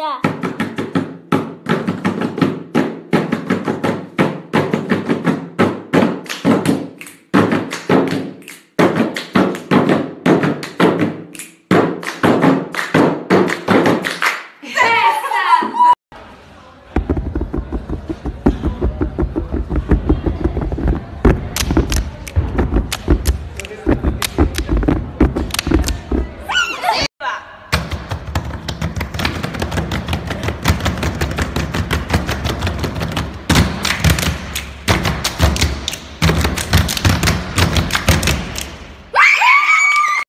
じ。